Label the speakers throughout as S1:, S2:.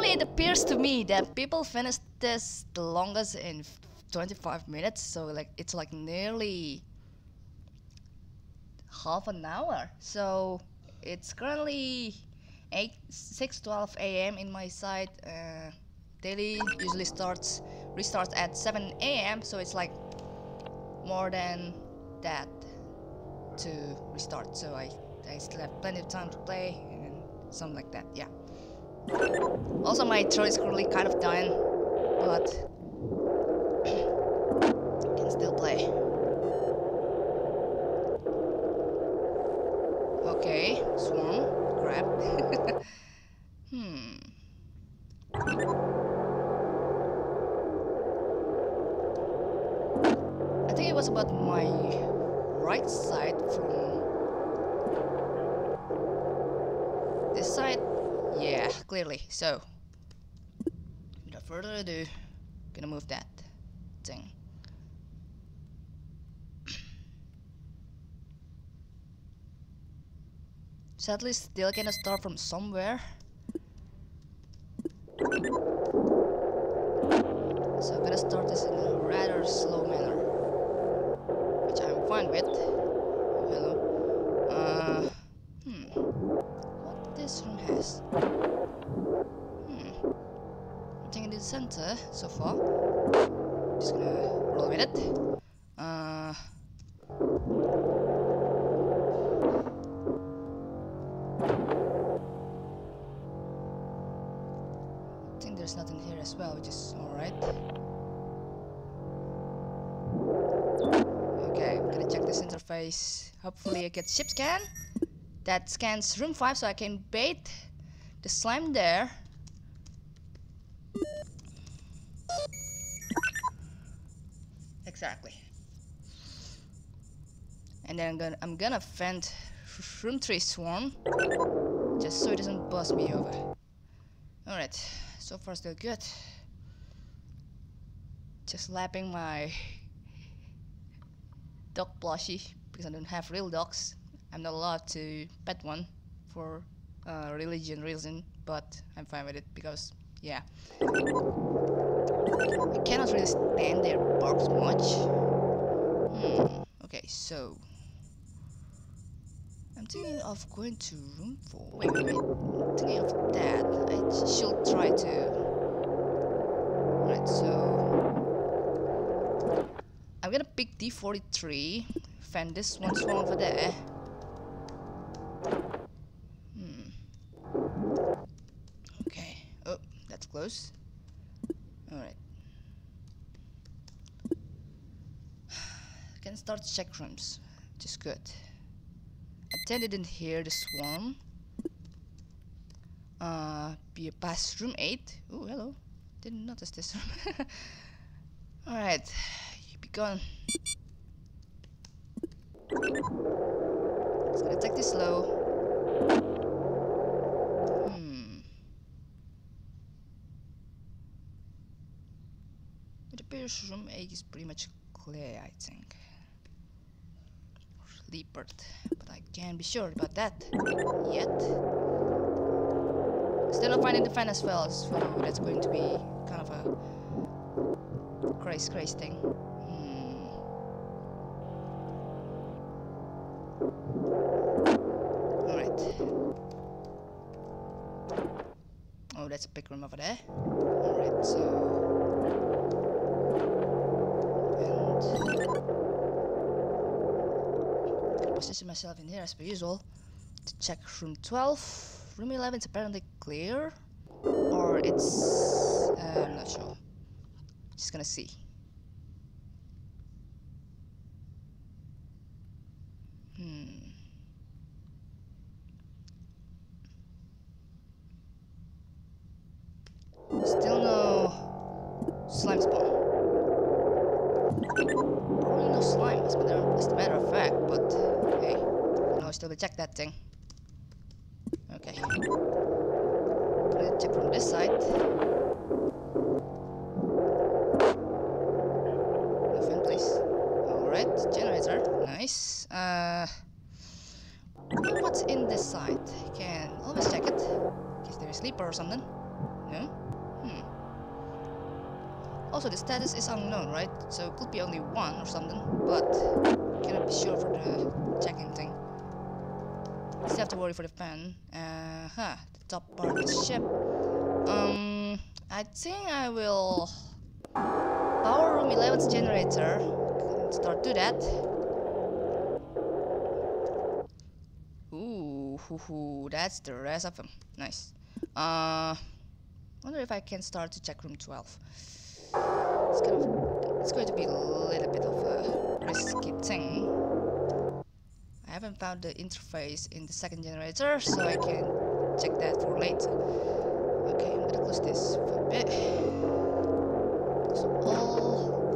S1: apparently it appears to me that people finished this the longest in 25 minutes so like it's like nearly half an hour. So it's currently 8 6 12 a.m in my site uh, daily usually starts restarts at 7 a.m so it's like more than that to restart. So I, I still have plenty of time to play and something like that yeah also my throat is currently kind of dying but can still play. Okay swarm crap hmm. I think it was about my right side from this side. Yeah, clearly. So, without further ado, gonna move that thing. Sadly, still gonna start from somewhere. So I'm gonna start this in a rather slow manner, which I'm fine with. Center so far. Just gonna roll with it. Uh. I think there's nothing here as well, which is alright. Okay, I'm gonna check this interface. Hopefully I get ship scan. That scans room 5 so I can bait the slime there. Exactly. And then I'm gonna I'm gonna vent room tree swarm just so it doesn't bust me over. Alright, so far still good. Just lapping my dog plushie because I don't have real dogs. I'm not allowed to pet one for uh, religion reason, but I'm fine with it because yeah. I cannot really stand their barks much. Hmm. Okay, so I'm thinking of going to room four. Wait, wait, wait. Thinking of that. I sh- should try to. Right, so I'm gonna pick D43. Fan this one over there. Hmm. Okay. Oh, that's close. Alright. Rooms, which is good. I then didn't hear the swarm. Uh, be past room 8. Oh, hello. Didn't notice this room. Alright, you be gone. Just gonna take this slow. Hmm. It appears room 8 is pretty much clear, I think. Leopard, but I can't be sure about that yet. Still not finding the fan as well, so that's going to be kind of a crazy, crazy thing. Hmm. Alright. Oh, that's a big room over there. Alright, so. Position myself in here as per usual to check room 12. Room 11 is apparently clear. Or it's. Uh, I'm not sure. Just gonna see. Hmm. Still no slime spawn. Probably no slime, as a matter, as a matter of fact, but hey, Still check that thing. Okay. Check from this side. Nothing, please. Alright, generator. Nice. Uh, what's in this side? Can always check it. In case there is sleeper or something. No? Hmm. Also, the status is unknown, right? So it could be only one or something, but cannot be sure for the checking thing. Still have to worry for the fan. Uh huh. The top part of the ship. Um, I think I will power room 11's generator. Start do that. Ooh, hoo, hoo, that's the rest of them. Nice. Uh, wonder if I can start to check room 12. It's kind of, it's going to be a little bit of a risky thing. I haven't found the interface in the second generator, so I can check that for later. Okay, I'm gonna close this for a bit. So all,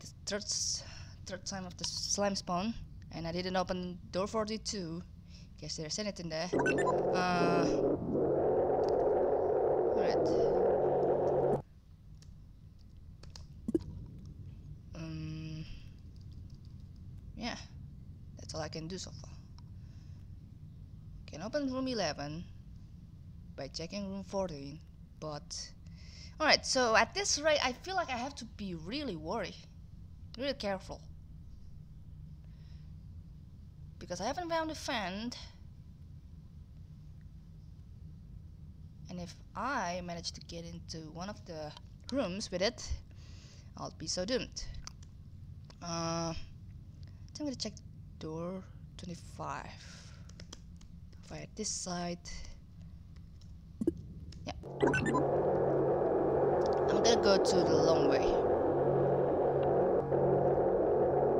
S1: the third, third time of the slime spawn. And I didn't open door 42. Guess there's anything there. Uh, Alright. Um, yeah, that's all I can do so far. Can open room 11 by checking room 14, but alright. So at this rate, I feel like I have to be really worried, really careful, because I haven't found a friend. And if I manage to get into one of the rooms with it, I'll be so doomed. Uh, I'm gonna check door 25. If I at this side, yeah. I'm gonna go to the long way.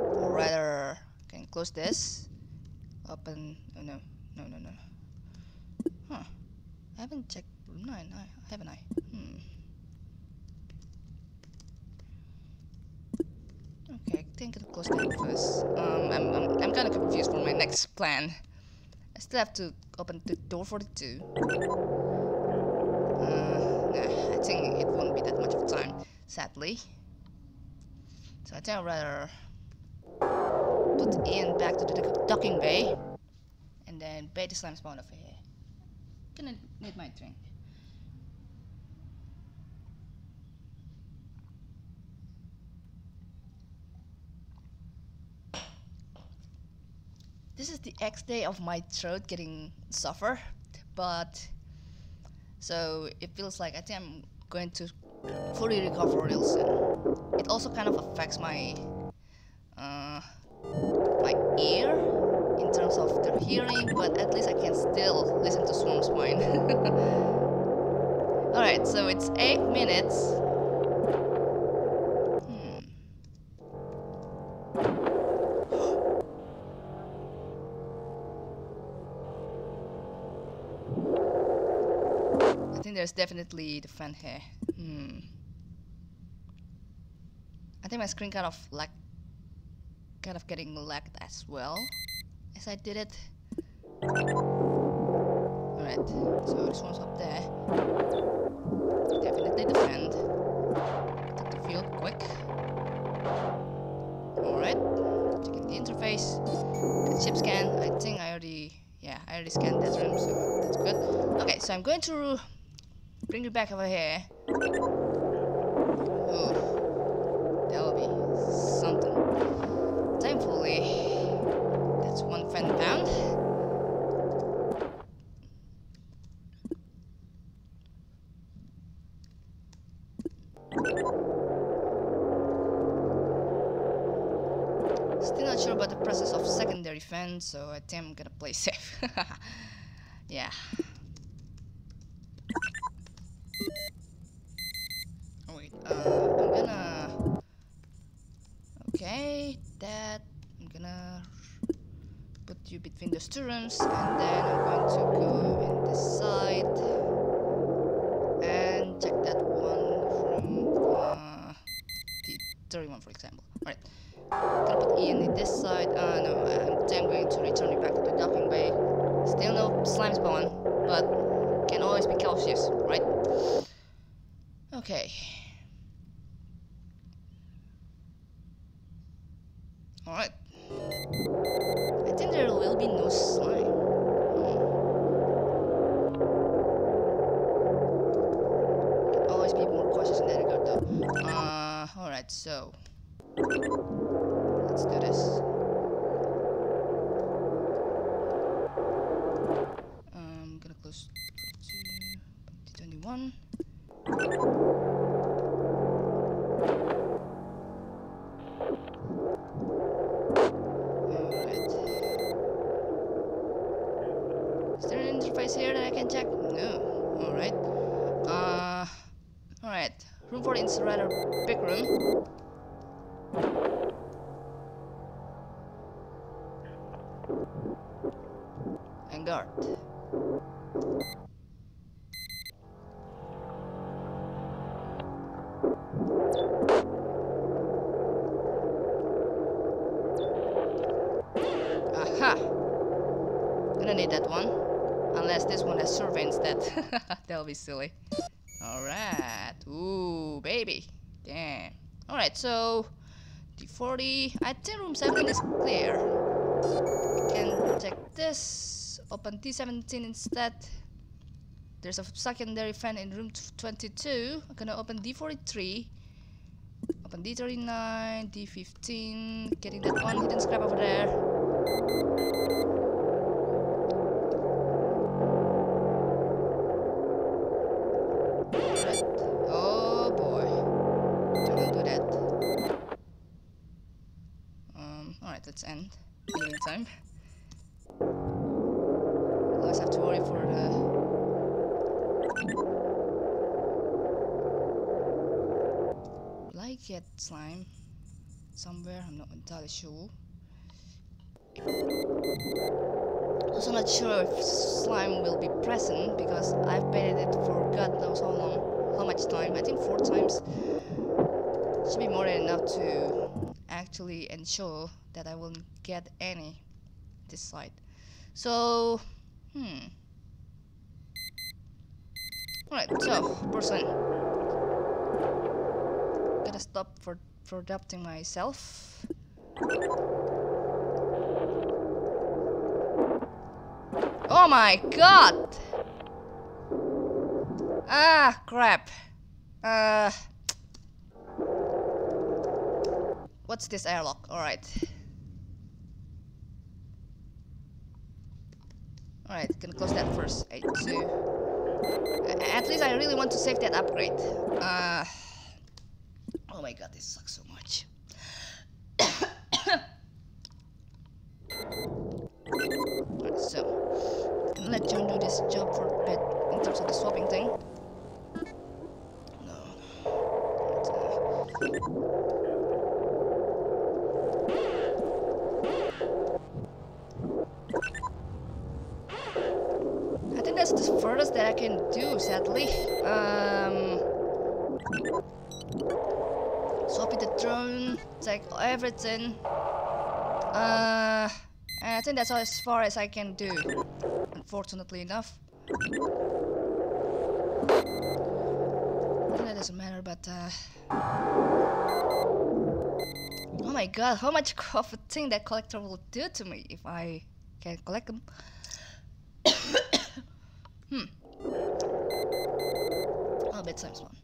S1: Or rather, can close this. Open. Oh no, no, no, no. Huh. I haven't checked room 9, I, haven't I? Hmm. Okay, I think I'll close that first. Um, I'm, I'm, I'm kind of confused for my next plan. I still have to open the door 42. Uh, nah, I think it won't be that much of time, sadly. So I think I'd rather put Ian back to the docking bay and then bait the slime spawn over here. Gonna need my drink. This is the X day of my throat getting suffer, but so it feels like I think I'm going to fully recover real soon. It also kind of affects my ear in terms of their hearing, but at least I can still listen to Swarm's Wine. Alright, so it's 8 minutes. Hmm. I think there's definitely the fan here. Hmm. I think my screen kind of lag, kind of getting lagged as well as I did it. Alright, so this one's up there. Definitely defend. Take the field quick. Alright, checking the interface. The ship scan. I think I already, yeah, I already scanned that room, so that's good. Okay, so I'm going to bring you back over here. About the process of secondary fan, so I think I'm gonna play safe. yeah. Oh wait, uh, I'm gonna. Okay. That I'm gonna put you between those two rooms, and then I'm going to go in this side always right? Okay. Alright. I think there will be no slime. Hmm. Always be more cautious in that regard though. Uh, alright, so. Let's do this. I'm gonna close 42, 21. Alright. Interface here that I can check? No. Alright. Uh Alright. Room 4 is rather big room. And guard. Be silly. Alright. Ooh, baby. Damn. Alright, so D40. I think room 7 is clear. We can check this. Open D17 instead. There's a secondary fan in room 22. I'm gonna open D43. Open D39, D15. Getting that one hidden scrap over there. I'm not entirely sure. Also not sure if slime will be present because I've baited it for God knows how long, how much time. I think four times. Should be more than enough to actually ensure that I won't get any this side. So, hmm. Alright, so person. Gotta stop for for doubting myself. Oh my god! Ah, crap. Uh. What's this airlock? Alright. Alright, gonna close that first. 8 2. A- At least I really want to save that upgrade. Uh. Oh my god, this sucks so much. So. Gonna let John do this job for a bit in terms of the swapping thing. No. Uh, think that's the furthest that I can do, sadly. Um, swap the drone, take everything. Uh, I think that's all as far as I can do, unfortunately enough. That doesn't matter, but uh, oh my god, how much of a thing that collector will do to me if I can collect them? hmm. Oh, bit times one.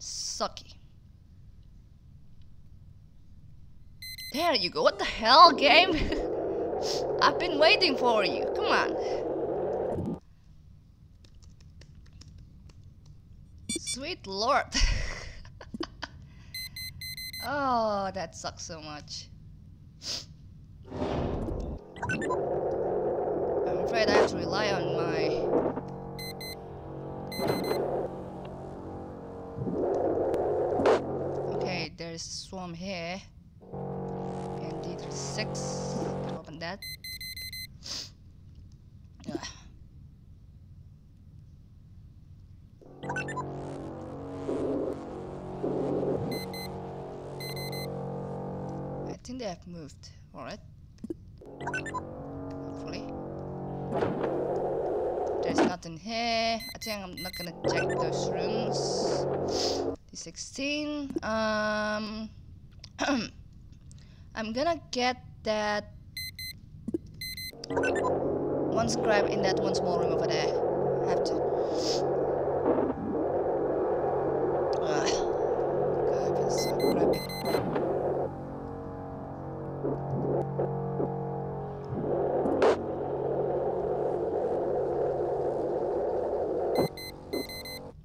S1: Sucky. There you go. What the hell, game? I've been waiting for you. Come on. Sweet lord. oh, that sucks so much. I'm afraid I have to rely on my Okay, there's a swarm here. 36. Can open that. Ugh. I think they have moved. Alright. Hopefully. There's nothing here. I think I'm not gonna check those rooms. D16. Um, I'm gonna get that one scrap in that one small room over there. I have to. Ah, God, it's so crappy.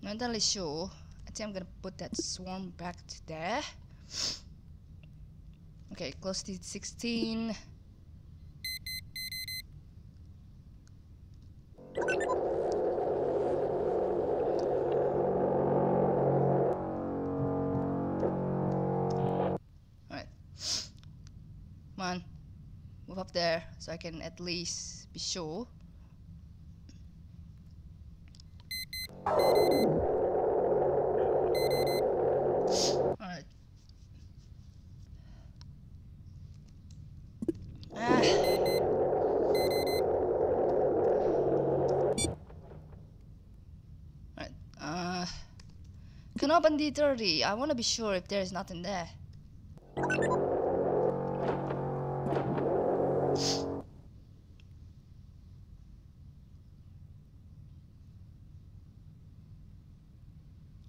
S1: Not entirely sure. I think I'm gonna put that swarm back to there. Okay, close to 16. Alright. Come on. Move up there so I can at least be sure. Alright. Ah. Right. Uh, can open D30. I want to be sure if there's nothing there.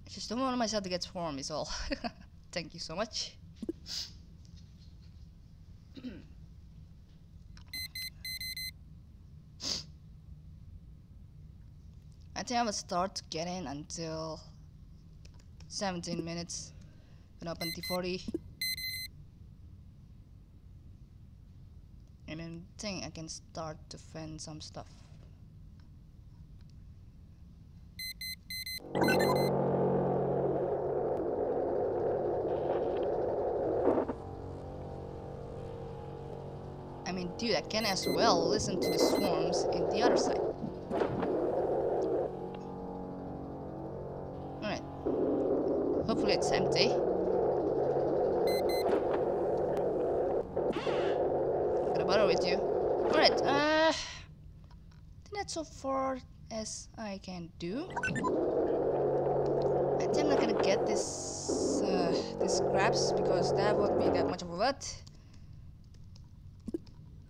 S1: Just don't want myself to get swarmed is all. Thank you so much. I think I will start getting until 17 minutes. Gonna open T40. And then think I can start to fend some stuff. I mean, dude, I can as well listen to the swarms in the other side. Alright. Hopefully it's empty. Not gonna bother with you. Alright, uh... I think that's so as I can do. I think I'm not gonna get this, uh, these scraps because that won't be that much of a lot.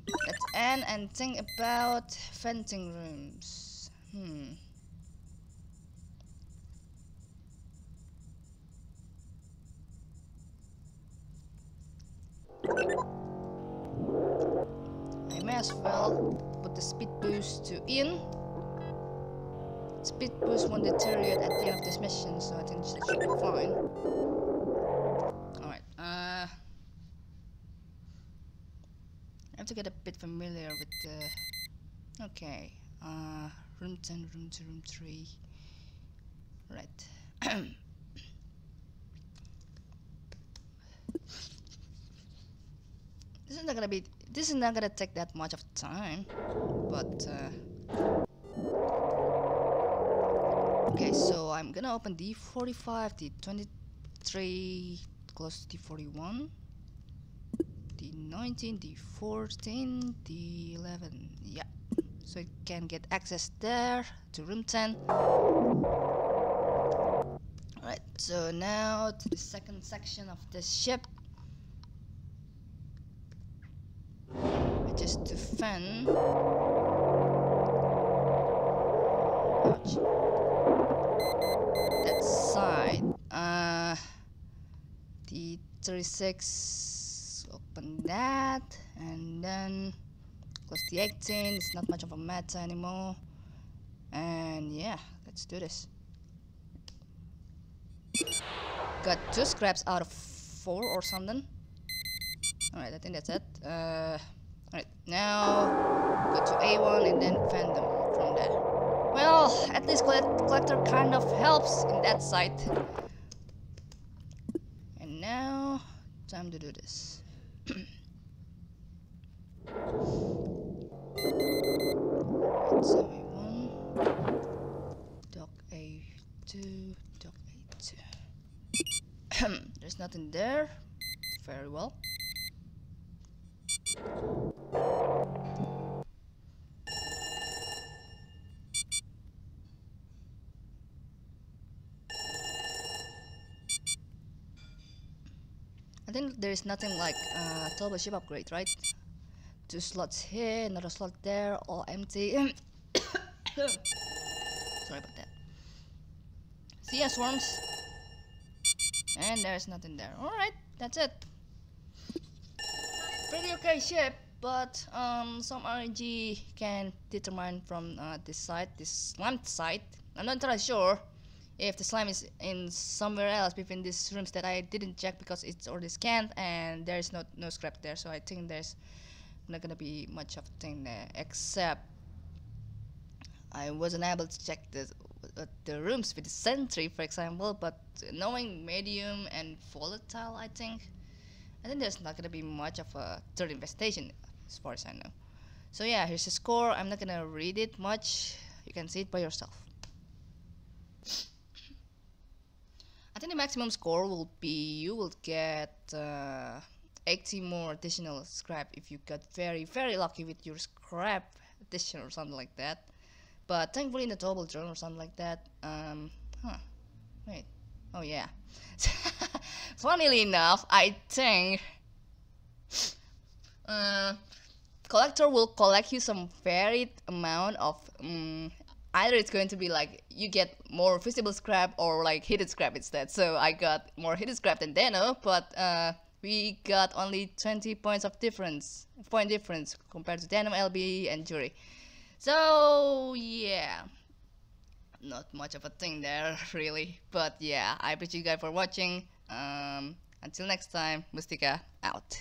S1: Let's end and think about fencing rooms. Hmm. I may as well put the speed boost to in. Speed boost won't deteriorate at the end of this mission, so I think that should be fine. Alright, uh... I have to get a bit familiar with the... Okay, uh, room 10, room 2, room 3. Right. this is not gonna be... This is not gonna take that much of time, but... Uh, okay, so I'm gonna open D45, D23, close to D41. D19, D14, D11, yeah. So it can get access there to room 10. Alright, so now to the second section of this ship. Which is to fan. D36 open that and then close the 18 it's not much of a matter anymore. And yeah let's do this. Got two scraps out of four or something. Alright I think that's it. Uh, alright now go to A1 and then fandom from there. Well at least collect collector kind of helps in that site time to do this. A1, There's nothing there. Very well. Is nothing like uh, turbo ship upgrade, right? Two slots here, another slot there, all empty. Sorry about that. See ya, swarms. And there's nothing there. Alright, that's it. Pretty okay ship, but um, some RNG can determine from uh, this side, this slant side. I'm not entirely sure if the slime is in somewhere else between these rooms that I didn't check because it's already scanned and there's no no scrap there. So I think there's not gonna be much of a thing there except I wasn't able to check the uh, the rooms with the sentry for example but knowing medium and volatile I think I think there's not gonna be much of a third investigation as far as I know. So yeah here's the score. I'm not gonna read it much. You can see it by yourself I think the maximum score will be you will get uh, 80 more additional scrap if you got very very lucky with your scrap addition or something like that. But thankfully in the double drone or something like that um huh wait oh yeah. Funnily enough I think uh, collector will collect you some varied amount of um, either it's going to be like you get more visible scrap or like hidden scrap instead. So I got more hidden scrap than Dano, but uh, we got only 20 points of difference, point difference compared to Dano, LB, and Jury. So yeah, not much of a thing there really. But yeah, I appreciate you guys for watching. Um, until next time, Mustika out.